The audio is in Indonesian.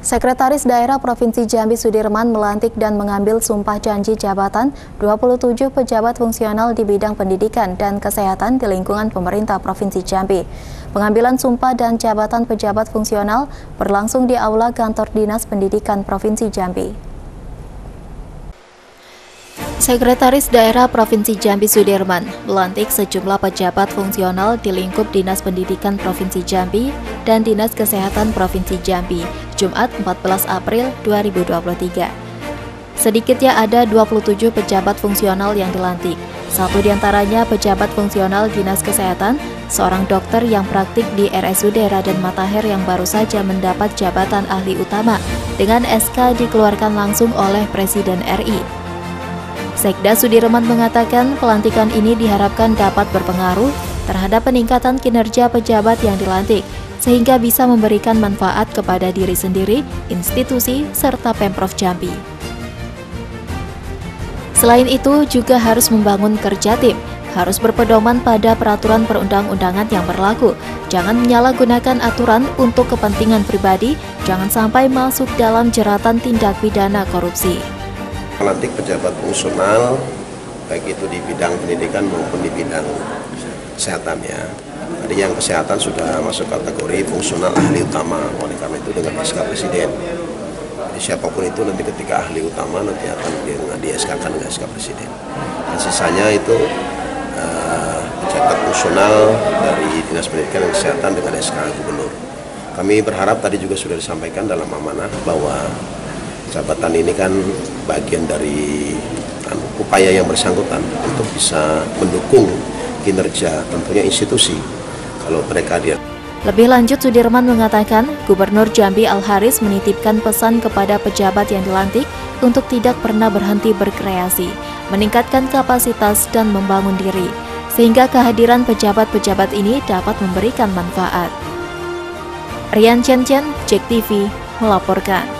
Sekretaris Daerah Provinsi Jambi Sudirman melantik dan mengambil sumpah janji jabatan 27 pejabat fungsional di bidang pendidikan dan kesehatan di lingkungan pemerintah Provinsi Jambi. Pengambilan sumpah dan jabatan pejabat fungsional berlangsung di Aula Kantor Dinas Pendidikan Provinsi Jambi. Sekretaris Daerah Provinsi Jambi Sudirman melantik sejumlah pejabat fungsional di lingkup Dinas Pendidikan Provinsi Jambi dan Dinas Kesehatan Provinsi Jambi, Jumat 14 April 2023. Sedikitnya ada 27 pejabat fungsional yang dilantik. Satu di antaranya pejabat fungsional Dinas Kesehatan, seorang dokter yang praktik di RSUD Raden Matahir yang baru saja mendapat jabatan ahli utama dengan SK dikeluarkan langsung oleh Presiden RI. Sekda Sudirman mengatakan pelantikan ini diharapkan dapat berpengaruh terhadap peningkatan kinerja pejabat yang dilantik, sehingga bisa memberikan manfaat kepada diri sendiri, institusi, serta Pemprov Jambi. Selain itu, juga harus membangun kerja tim, harus berpedoman pada peraturan perundang-undangan yang berlaku. Jangan menyalahgunakan aturan untuk kepentingan pribadi, jangan sampai masuk dalam jeratan tindak pidana korupsi melantik pejabat fungsional baik itu di bidang pendidikan maupun di bidang kesehatan ya. Tadi yang kesehatan sudah masuk kategori fungsional ahli utama, oleh karena itu dengan SK Presiden. Jadi siapa pun itu nanti ketika ahli utama nanti akan di SK kan dengan SK Presiden. Dan sisanya itu uh, fungsional dari Dinas Pendidikan dan Kesehatan dengan SK Gubernur. Kami berharap tadi juga sudah disampaikan dalam amanah bahwa jabatan ini kan bagian dari upaya yang bersangkutan untuk bisa mendukung kinerja tentunya institusi kalau mereka dia lebih lanjut, Sudirman mengatakan, Gubernur Jambi Al-Haris menitipkan pesan kepada pejabat yang dilantik untuk tidak pernah berhenti berkreasi, meningkatkan kapasitas dan membangun diri, sehingga kehadiran pejabat-pejabat ini dapat memberikan manfaat. Rian Chen Chen, Cek TV, melaporkan.